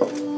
Oh.